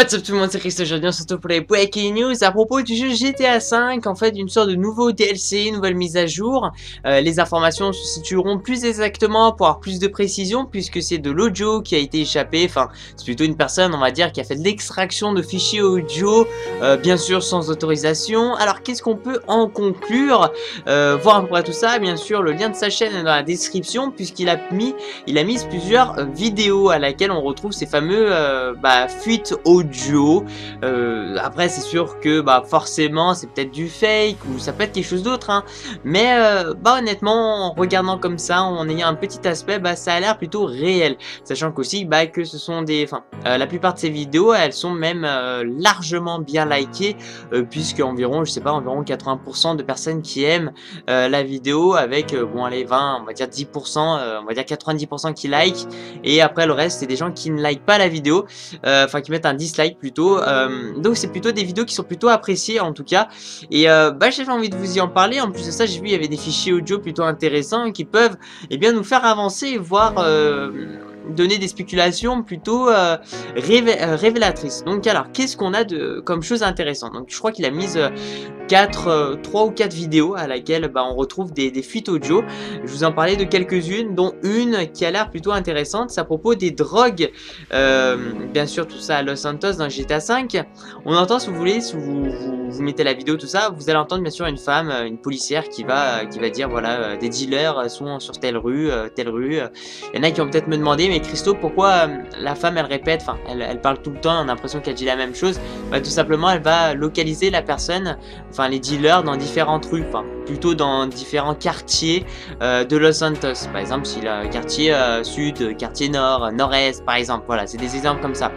What's up tout le monde, c'est Christ, aujourd'hui on se pour les Breaking News à propos du jeu GTA V, en fait une sorte de nouveau DLC, une nouvelle mise à jour. Euh, les informations se situeront plus exactement pour avoir plus de précision puisque c'est de l'audio qui a été échappé, enfin c'est plutôt une personne on va dire qui a fait de l'extraction de fichiers audio, euh, bien sûr sans autorisation. Alors qu'est-ce qu'on peut en conclure? Euh, Voir à peu près tout ça, bien sûr le lien de sa chaîne est dans la description puisqu'il a mis, il a mis plusieurs vidéos à laquelle on retrouve ces fameux bah, fuites audio audio. Euh, après, c'est sûr que bah, forcément, c'est peut-être du fake ou ça peut être quelque chose d'autre. Hein. Mais euh, bah, honnêtement, en regardant comme ça, en ayant un petit aspect, bah, ça a l'air plutôt réel. Sachant qu'aussi bah, que ce sont des... Enfin, euh, la plupart de ces vidéos, elles sont même largement bien likées, puisque environ, je sais pas, environ 80% de personnes qui aiment la vidéo avec, bon allez, 20, on va dire 10%, on va dire 90% qui like, et après le reste, c'est des gens qui ne like pas la vidéo, enfin qui mettent un 10 plutôt. Euh, donc c'est plutôt des vidéos qui sont plutôt appréciées en tout cas. Et euh, bah, j'avais envie de vous y en parler. En plus de ça, j'ai vu il y avait des fichiers audio plutôt intéressants qui peuvent eh bien, nous faire avancer, voire euh, donner des spéculations plutôt euh, euh, révélatrices. Donc alors, qu'est-ce qu'on a de comme chose intéressante? Donc je crois qu'il a mis euh, 4, 3 ou 4 vidéos à laquelle bah, on retrouve des, fuites audio. Je vous en parlais de quelques-unes, dont une qui a l'air plutôt intéressante. C'est à propos des drogues. bien sûr, tout ça à Los Santos dans GTA 5. On entend, si vous voulez, si vous, mettez la vidéo, tout ça, vous allez entendre bien sûr une femme, une policière qui va, qui va dire, voilà, des dealers sont sur telle rue, telle rue. Il y en a qui vont peut-être me demander, mais Christo, pourquoi euh, la femme elle répète, enfin elle, parle tout le temps, on a l'impression qu'elle dit la même chose bah, Tout simplement elle va localiser la personne, enfin les dealers dans différentes rues, enfin plutôt dans différents quartiers euh, de Los Santos. Par exemple, si le quartier euh, sud, quartier nord, nord-est par exemple, voilà, c'est des exemples comme ça.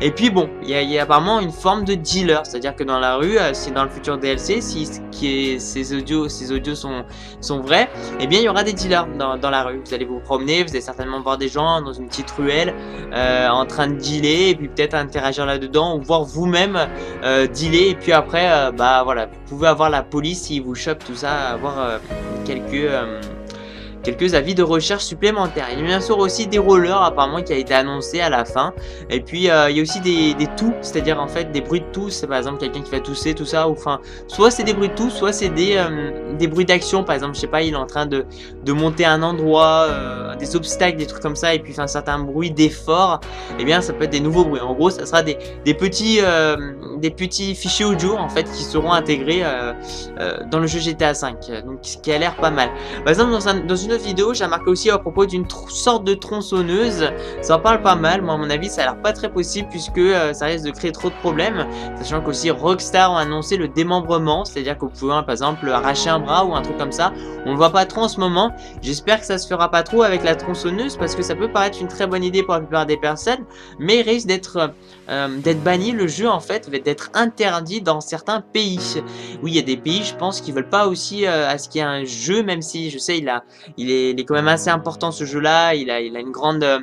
Et puis bon, il y, a apparemment une forme de dealer, c'est-à-dire que dans la rue, dans le futur DLC, si ces audios, ces sont, sont vrais, eh bien il y aura des dealers dans, dans la rue. Vous allez vous promener, vous allez certainement voir des gens dans une petite ruelle euh, en train de dealer et puis peut-être interagir là-dedans ou voir vous-même euh, dealer et puis après euh, bah voilà vous pouvez avoir la police si vous chope tout ça avoir quelques quelques avis de recherche supplémentaires. Il y a bien sûr aussi des rollers apparemment qui a été annoncé à la fin. Et puis euh, il y a aussi des, des tout, c'est-à-dire en fait des bruits de tous, par exemple quelqu'un qui va tousser, tout ça, ou enfin soit c'est des bruits de tous, soit c'est des, euh, des bruits d'action, par exemple je sais pas, il est en train de, de monter un endroit, euh, des obstacles, des trucs comme ça, et puis un certain bruit d'effort, et eh bien ça peut être des nouveaux bruits. En gros ça sera des, des petits, des petits fichiers audio en fait qui seront intégrés dans le jeu GTA 5, donc ce qui a l'air pas mal. Par exemple dans, dans une vidéo, j'ai remarqué aussi à propos d'une sorte de tronçonneuse. Ça en parle pas mal, moi à mon avis ça a l'air pas très possible puisque euh, ça risque de créer trop de problèmes. Sachant qu'aussi Rockstar a annoncé le démembrement, c'est-à-dire qu'on pouvez par exemple arracher un bras ou un truc comme ça. On le voit pas trop en ce moment. J'espère que ça se fera pas trop avec la tronçonneuse parce que ça peut paraître une très bonne idée pour la plupart des personnes, mais risque d'être euh, d'être banni. Le jeu en fait d'être interdit dans certains pays. Oui, il y a des pays, je pense, qui veulent pas aussi euh, à ce qu'il y ait un jeu, même si je sais il a il est, quand même assez important ce jeu-là. Il a, il a une grande, euh,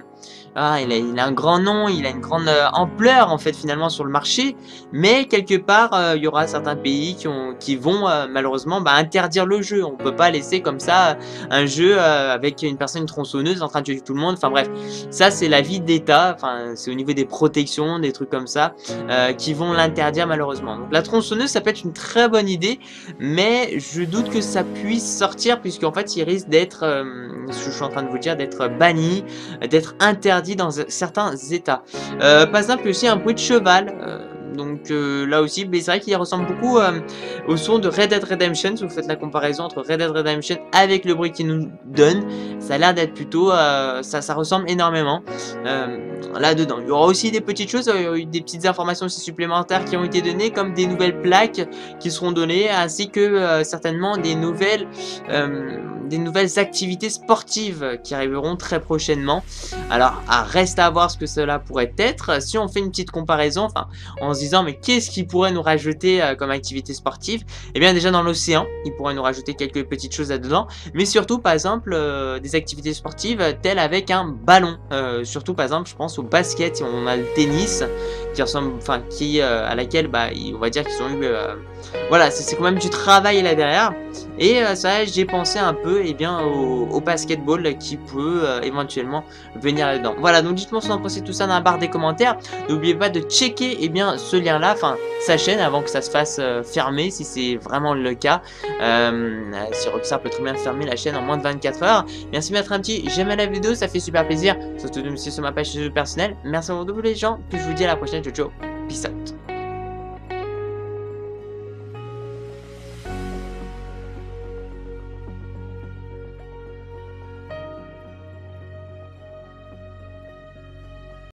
ah, il, a, un grand nom, il a une grande euh, ampleur en fait finalement sur le marché, mais quelque part euh, il y aura certains pays qui, ont, qui vont euh, malheureusement bah, interdire le jeu. On peut pas laisser comme ça un jeu avec une personne tronçonneuse en train de tuer tout le monde. Enfin bref, ça c'est la vie d'État. C'est au niveau des protections, des trucs comme ça qui vont l'interdire malheureusement. Donc la tronçonneuse ça peut être une très bonne idée, mais je doute que ça puisse sortir puisqu'en fait il risque d'être, je suis en train de vous dire, d'être banni, d'être interdit dans certains états. Euh, par exemple, aussi un bruit de cheval. Donc euh, là aussi, c'est vrai qu'il ressemble beaucoup euh, au son de Red Dead Redemption. Si vous faites la comparaison entre Red Dead Redemption avec le bruit qu'il nous donne, ça a l'air d'être plutôt, euh, ça, ressemble énormément là-dedans. Il y aura aussi des petites choses, des petites informations aussi supplémentaires qui ont été données, comme des nouvelles plaques qui seront données, ainsi que certainement des nouvelles, des nouvelles activités sportives qui arriveront très prochainement. Alors, reste à voir ce que cela pourrait être. Si on fait une petite comparaison, enfin, en se mais qu'est-ce qu'il pourrait nous rajouter euh, comme activité sportive? Eh bien déjà dans l'océan, il pourrait nous rajouter quelques petites choses là-dedans, mais surtout par exemple euh, des activités sportives telles avec un ballon. Euh, surtout par exemple je pense au basket, on a le tennis qui ressemble, enfin qui à laquelle bah on va dire qu'ils ont eu voilà, c'est quand même du travail là derrière. Et euh, ça, j'ai pensé un peu eh bien, au, basketball qui peut euh, éventuellement venir là-dedans. Voilà, donc dites-moi ce que vous en tout ça dans la barre des commentaires. N'oubliez pas de checker et eh bien, ce lien-là, enfin sa chaîne avant que ça se fasse euh, fermer si c'est vraiment le cas. si Rockstar peut très bien fermer la chaîne en moins de 24 heures. Merci de mettre un petit j'aime la vidéo, ça fait super plaisir. Surtout de me suivre sur ma page personnelle. Merci à vous les gens. Puis je vous dis à la prochaine. Ciao, ciao. Peace out.